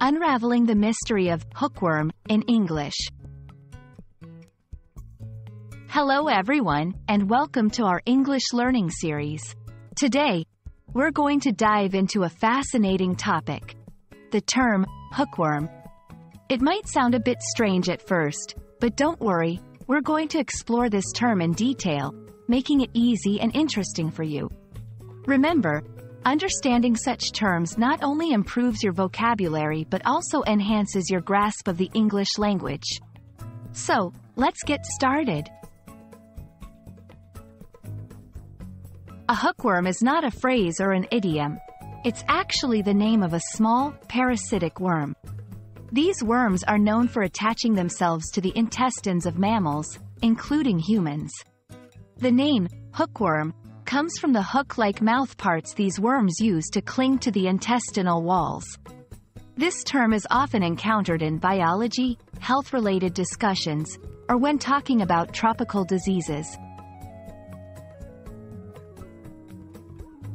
Unraveling the Mystery of Hookworm in English. Hello everyone, and welcome to our English learning series. Today, we're going to dive into a fascinating topic. The term, hookworm. It might sound a bit strange at first, but don't worry, we're going to explore this term in detail, making it easy and interesting for you. Remember, Understanding such terms not only improves your vocabulary but also enhances your grasp of the English language. So, let's get started. A hookworm is not a phrase or an idiom. It's actually the name of a small, parasitic worm. These worms are known for attaching themselves to the intestines of mammals, including humans. The name, hookworm, comes from the hook-like mouthparts these worms use to cling to the intestinal walls. This term is often encountered in biology, health-related discussions, or when talking about tropical diseases.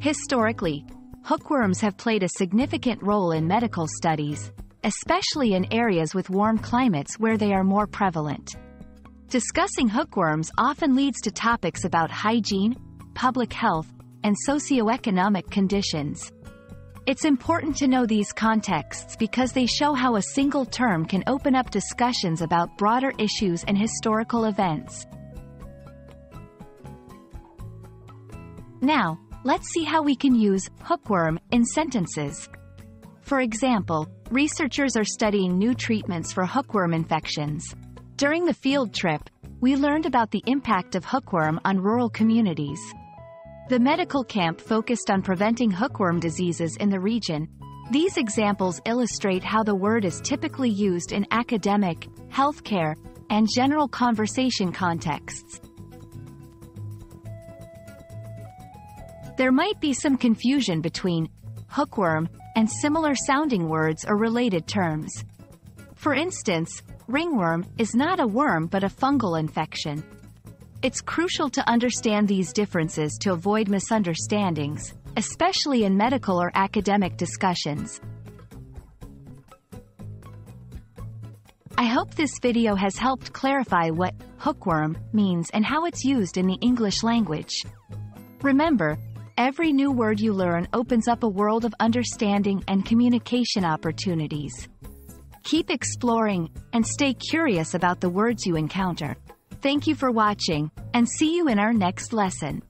Historically, hookworms have played a significant role in medical studies, especially in areas with warm climates where they are more prevalent. Discussing hookworms often leads to topics about hygiene, public health, and socioeconomic conditions. It's important to know these contexts because they show how a single term can open up discussions about broader issues and historical events. Now, let's see how we can use hookworm in sentences. For example, researchers are studying new treatments for hookworm infections. During the field trip, we learned about the impact of hookworm on rural communities. The medical camp focused on preventing hookworm diseases in the region. These examples illustrate how the word is typically used in academic, healthcare, and general conversation contexts. There might be some confusion between hookworm and similar sounding words or related terms. For instance, ringworm is not a worm but a fungal infection. It's crucial to understand these differences to avoid misunderstandings, especially in medical or academic discussions. I hope this video has helped clarify what hookworm means and how it's used in the English language. Remember, every new word you learn opens up a world of understanding and communication opportunities. Keep exploring, and stay curious about the words you encounter. Thank you for watching, and see you in our next lesson.